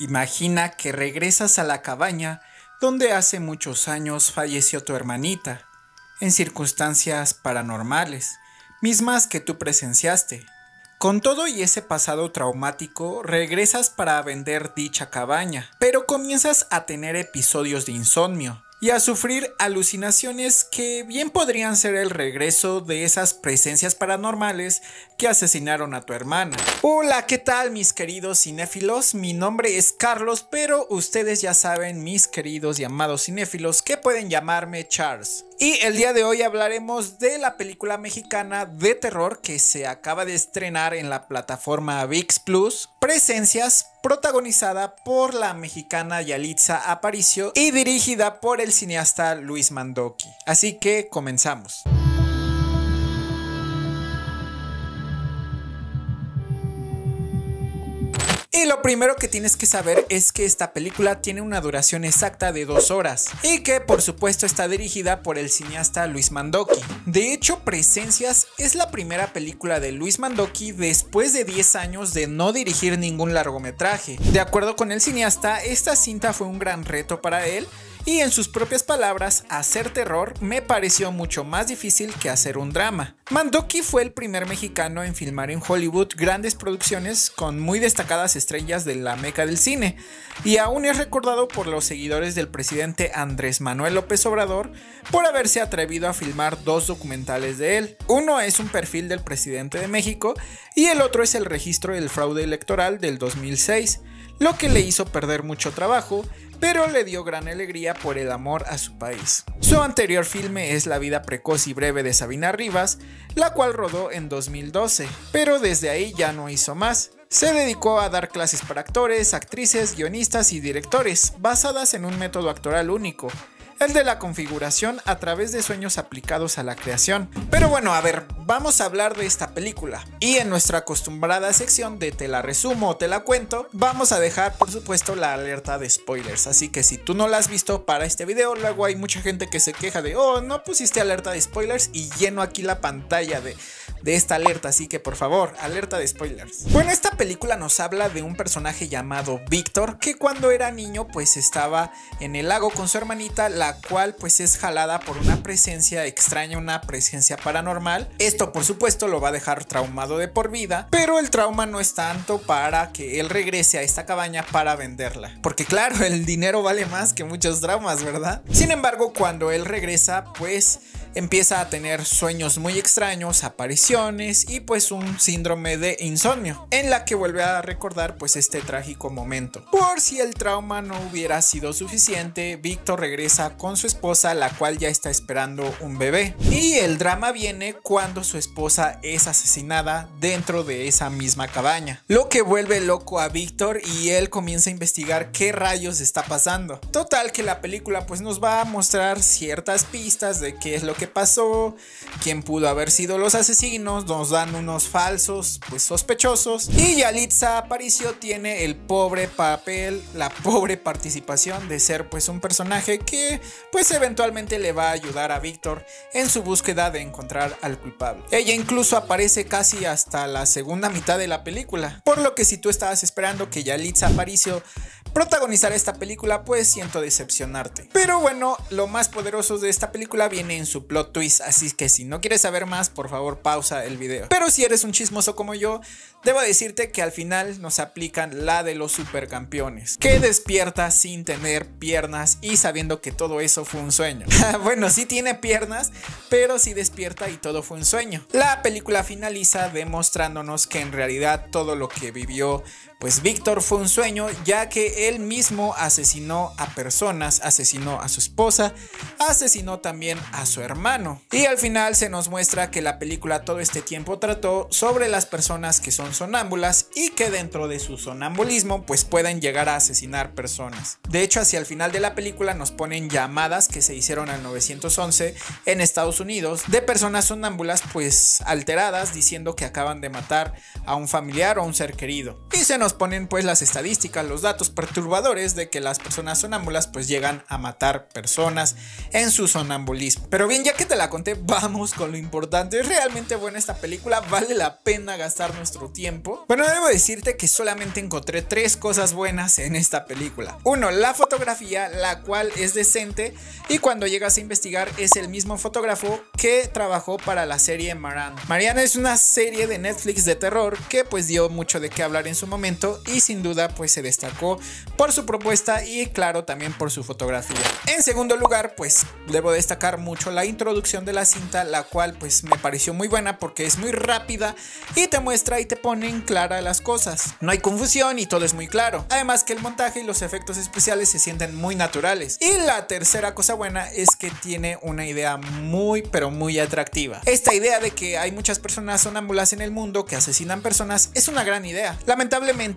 Imagina que regresas a la cabaña donde hace muchos años falleció tu hermanita, en circunstancias paranormales, mismas que tú presenciaste. Con todo y ese pasado traumático, regresas para vender dicha cabaña, pero comienzas a tener episodios de insomnio, y a sufrir alucinaciones que bien podrían ser el regreso de esas presencias paranormales que asesinaron a tu hermana. Hola, ¿qué tal mis queridos cinéfilos? Mi nombre es Carlos, pero ustedes ya saben, mis queridos y amados cinéfilos, que pueden llamarme Charles. Y el día de hoy hablaremos de la película mexicana de terror que se acaba de estrenar en la plataforma VIX Plus, Presencias, protagonizada por la mexicana Yalitza Aparicio y dirigida por el cineasta Luis Mandoki. Así que comenzamos. Lo primero que tienes que saber es que esta película tiene una duración exacta de dos horas y que por supuesto está dirigida por el cineasta Luis Mandoki. De hecho, Presencias es la primera película de Luis Mandoki después de 10 años de no dirigir ningún largometraje. De acuerdo con el cineasta, esta cinta fue un gran reto para él y en sus propias palabras, hacer terror me pareció mucho más difícil que hacer un drama. Mandoki fue el primer mexicano en filmar en Hollywood grandes producciones con muy destacadas estrellas de la meca del cine, y aún es recordado por los seguidores del presidente Andrés Manuel López Obrador por haberse atrevido a filmar dos documentales de él. Uno es un perfil del presidente de México y el otro es el registro del fraude electoral del 2006, lo que le hizo perder mucho trabajo pero le dio gran alegría por el amor a su país. Su anterior filme es La vida precoz y breve de Sabina Rivas, la cual rodó en 2012, pero desde ahí ya no hizo más. Se dedicó a dar clases para actores, actrices, guionistas y directores, basadas en un método actoral único, el de la configuración a través de sueños aplicados a la creación. Pero bueno, a ver, vamos a hablar de esta película. Y en nuestra acostumbrada sección de te la resumo o te la cuento, vamos a dejar por supuesto la alerta de spoilers. Así que si tú no la has visto para este video, luego hay mucha gente que se queja de, oh, no pusiste alerta de spoilers y lleno aquí la pantalla de, de esta alerta. Así que por favor, alerta de spoilers. Bueno, esta película nos habla de un personaje llamado Víctor que cuando era niño pues estaba en el lago con su hermanita, la cual pues es jalada por una presencia extraña, una presencia paranormal. Esto por supuesto lo va a dejar traumado de por vida, pero el trauma no es tanto para que él regrese a esta cabaña para venderla. Porque claro, el dinero vale más que muchos traumas, ¿verdad? Sin embargo, cuando él regresa, pues empieza a tener sueños muy extraños, apariciones y pues un síndrome de insomnio, en la que vuelve a recordar pues este trágico momento. Por si el trauma no hubiera sido suficiente, Víctor regresa con su esposa, la cual ya está esperando un bebé. Y el drama viene cuando su esposa es asesinada dentro de esa misma cabaña, lo que vuelve loco a Víctor y él comienza a investigar qué rayos está pasando. Total que la película pues nos va a mostrar ciertas pistas de qué es lo pasó, quién pudo haber sido los asesinos, nos dan unos falsos pues sospechosos y Yalitza Aparicio tiene el pobre papel, la pobre participación de ser pues un personaje que pues eventualmente le va a ayudar a Víctor en su búsqueda de encontrar al culpable. Ella incluso aparece casi hasta la segunda mitad de la película, por lo que si tú estabas esperando que Yalitza Aparicio protagonizara esta película, pues siento decepcionarte. Pero bueno, lo más poderoso de esta película viene en su plot twist, así que si no quieres saber más, por favor pausa el video. Pero si eres un chismoso como yo, debo decirte que al final nos aplican la de los supercampeones, que despierta sin tener piernas y sabiendo que todo eso fue un sueño. bueno, sí tiene piernas, pero sí despierta y todo fue un sueño. La película finaliza demostrándonos que en realidad todo lo que vivió pues Víctor fue un sueño ya que él mismo asesinó a personas, asesinó a su esposa, asesinó también a su hermano. Y al final se nos muestra que la película todo este tiempo trató sobre las personas que son sonámbulas y que dentro de su sonambulismo pues pueden llegar a asesinar personas. De hecho hacia el final de la película nos ponen llamadas que se hicieron al 911 en Estados Unidos de personas sonámbulas pues alteradas diciendo que acaban de matar a un familiar o un ser querido. y se nos ponen pues las estadísticas, los datos perturbadores de que las personas sonámbulas pues llegan a matar personas en su sonambulismo. Pero bien, ya que te la conté, vamos con lo importante. ¿Es realmente buena esta película? ¿Vale la pena gastar nuestro tiempo? Bueno, debo decirte que solamente encontré tres cosas buenas en esta película. Uno, la fotografía, la cual es decente y cuando llegas a investigar es el mismo fotógrafo que trabajó para la serie Maran. Mariana es una serie de Netflix de terror que pues dio mucho de qué hablar en su momento y sin duda pues se destacó por su propuesta y claro también por su fotografía. En segundo lugar pues debo destacar mucho la introducción de la cinta la cual pues me pareció muy buena porque es muy rápida y te muestra y te pone en clara las cosas. No hay confusión y todo es muy claro. Además que el montaje y los efectos especiales se sienten muy naturales. Y la tercera cosa buena es que tiene una idea muy pero muy atractiva. Esta idea de que hay muchas personas sonámbulas en el mundo que asesinan personas es una gran idea. Lamentablemente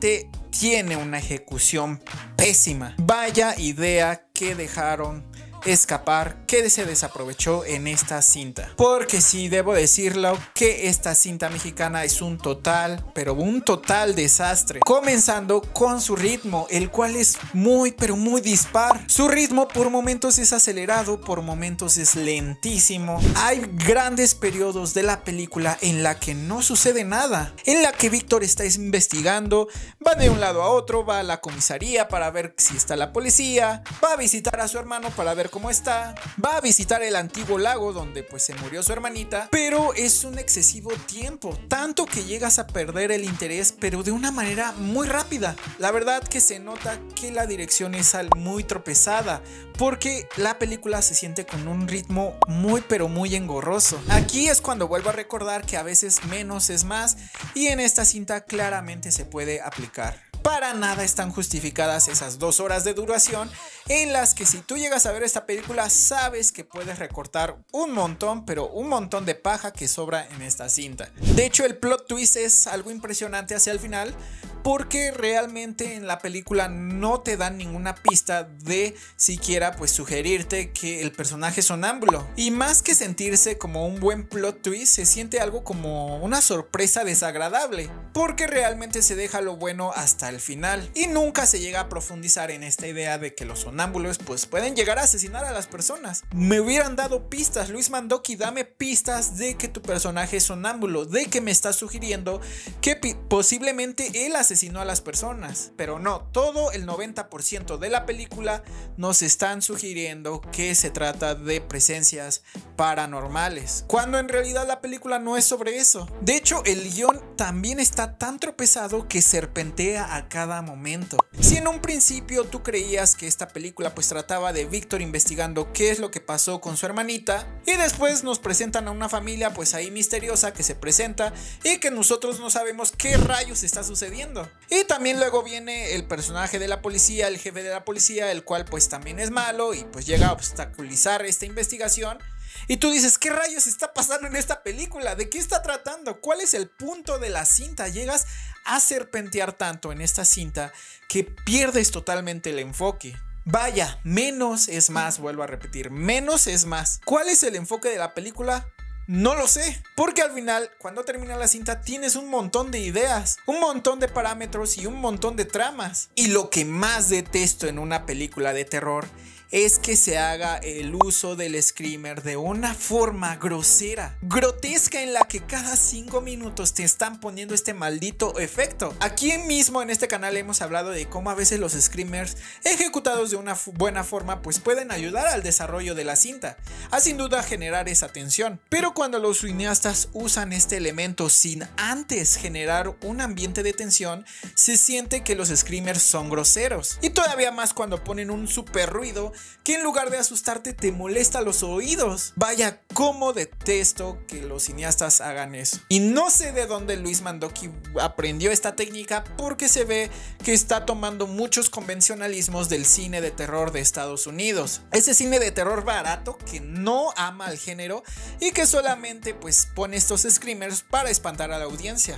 tiene una ejecución pésima. Vaya idea que dejaron escapar que se desaprovechó en esta cinta. Porque si debo decirlo que esta cinta mexicana es un total, pero un total desastre. Comenzando con su ritmo, el cual es muy, pero muy dispar. Su ritmo por momentos es acelerado, por momentos es lentísimo. Hay grandes periodos de la película en la que no sucede nada. En la que Víctor está investigando, va de un lado a otro, va a la comisaría para ver si está la policía, va a visitar a su hermano para ver cómo está, va a visitar el antiguo lago donde pues se murió su hermanita, pero es un excesivo tiempo, tanto que llegas a perder el interés, pero de una manera muy rápida. La verdad que se nota que la dirección es muy tropezada, porque la película se siente con un ritmo muy pero muy engorroso. Aquí es cuando vuelvo a recordar que a veces menos es más y en esta cinta claramente se puede aplicar para nada están justificadas esas dos horas de duración en las que si tú llegas a ver esta película sabes que puedes recortar un montón, pero un montón de paja que sobra en esta cinta. De hecho el plot twist es algo impresionante hacia el final porque realmente en la película no te dan ninguna pista de siquiera pues sugerirte que el personaje es sonámbulo. Y más que sentirse como un buen plot twist, se siente algo como una sorpresa desagradable, porque realmente se deja lo bueno hasta el final y nunca se llega a profundizar en esta idea de que los sonámbulos pues pueden llegar a asesinar a las personas. Me hubieran dado pistas, Luis Mandoki, dame pistas de que tu personaje es sonámbulo, de que me está sugiriendo que posiblemente él asesinó a las personas. Pero no, todo el 90% de la película nos están sugiriendo que se trata de presencias paranormales, cuando en realidad la película no es sobre eso. De hecho, el guion también está tan tropezado que serpentea a cada momento. Si en un principio tú creías que esta película pues trataba de Víctor investigando qué es lo que pasó con su hermanita y después nos presentan a una familia pues ahí misteriosa que se presenta y que nosotros no sabemos qué rayos está sucediendo. Y también luego viene el personaje de la policía, el jefe de la policía, el cual pues también es malo y pues llega a obstaculizar esta investigación. Y tú dices, ¿qué rayos está pasando en esta película? ¿De qué está tratando? ¿Cuál es el punto de la cinta? Llegas a serpentear tanto en esta cinta que pierdes totalmente el enfoque. Vaya, menos es más, vuelvo a repetir, menos es más. ¿Cuál es el enfoque de la película? No lo sé, porque al final, cuando termina la cinta, tienes un montón de ideas, un montón de parámetros y un montón de tramas. Y lo que más detesto en una película de terror es que se haga el uso del screamer de una forma grosera, grotesca en la que cada 5 minutos te están poniendo este maldito efecto. Aquí mismo en este canal hemos hablado de cómo a veces los screamers ejecutados de una buena forma pues pueden ayudar al desarrollo de la cinta, a sin duda generar esa tensión. Pero cuando los cineastas usan este elemento sin antes generar un ambiente de tensión, se siente que los screamers son groseros. Y todavía más cuando ponen un super ruido que en lugar de asustarte te molesta los oídos. Vaya, cómo detesto que los cineastas hagan eso. Y no sé de dónde Luis Mandoki aprendió esta técnica porque se ve que está tomando muchos convencionalismos del cine de terror de Estados Unidos. Ese cine de terror barato que no ama al género y que solamente pues pone estos screamers para espantar a la audiencia.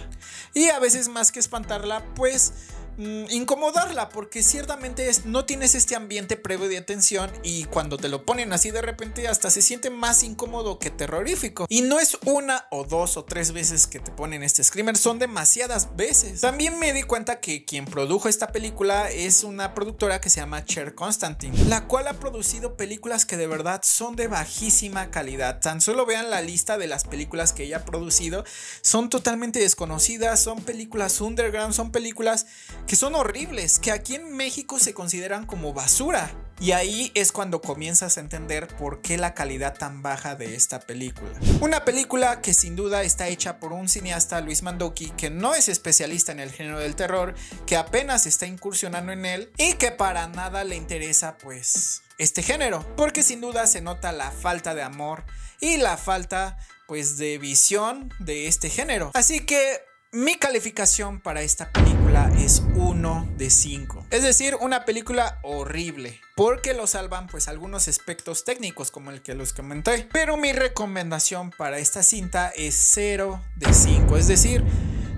Y a veces más que espantarla pues mm, incomodarla porque ciertamente es, no tienes este ambiente previo de atención y cuando te lo ponen así de repente hasta se siente más incómodo que terrorífico. Y no es una o dos o tres veces que te ponen este screamer, son demasiadas veces. También me di cuenta que quien produjo esta película es una productora que se llama Cher Constantine, la cual ha producido películas que de verdad son de bajísima calidad. Tan solo vean la lista de las películas que ella ha producido, son totalmente desconocidas, son películas underground, son películas que son horribles, que aquí en México se consideran como basura. Y ahí es cuando comienzas a entender por qué la calidad tan baja de esta película. Una película que sin duda está hecha por un cineasta, Luis Mandoki, que no es especialista en el género del terror, que apenas está incursionando en él y que para nada le interesa pues este género, porque sin duda se nota la falta de amor y la falta pues de visión de este género. Así que mi calificación para esta película es 1 de 5. Es decir, una película horrible. Porque lo salvan pues algunos aspectos técnicos como el que los comenté. Pero mi recomendación para esta cinta es 0 de 5. Es decir,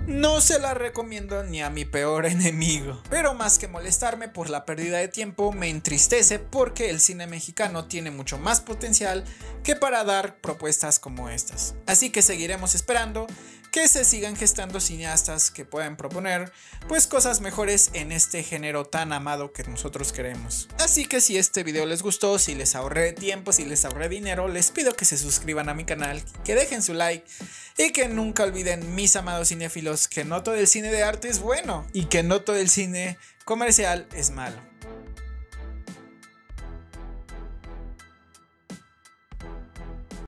no se la recomiendo ni a mi peor enemigo. Pero más que molestarme por la pérdida de tiempo, me entristece porque el cine mexicano tiene mucho más potencial que para dar propuestas como estas. Así que seguiremos esperando que se sigan gestando cineastas que puedan proponer pues cosas mejores en este género tan amado que nosotros queremos. Así que si este video les gustó, si les ahorré tiempo, si les ahorré dinero, les pido que se suscriban a mi canal, que dejen su like y que nunca olviden mis amados cinéfilos que no todo el cine de arte es bueno y que no todo el cine comercial es malo.